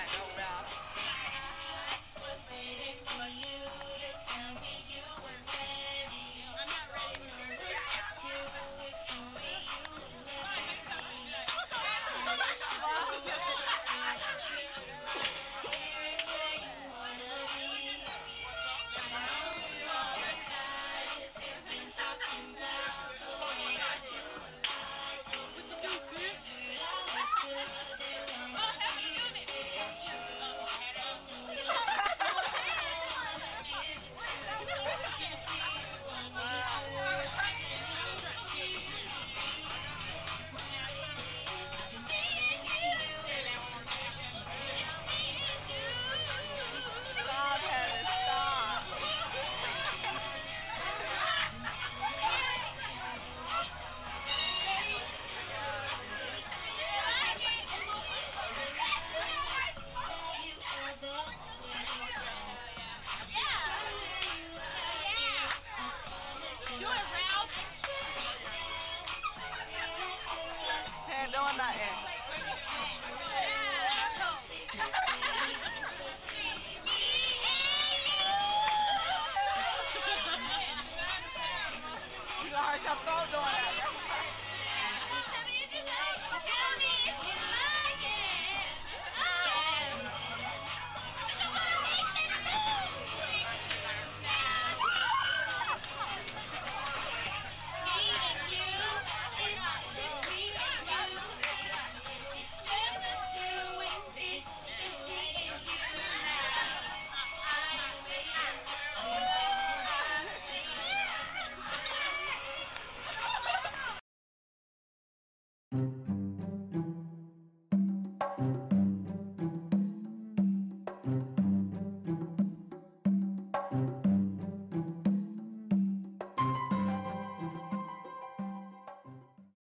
back. nothing. you gonna hurt your throat doing that.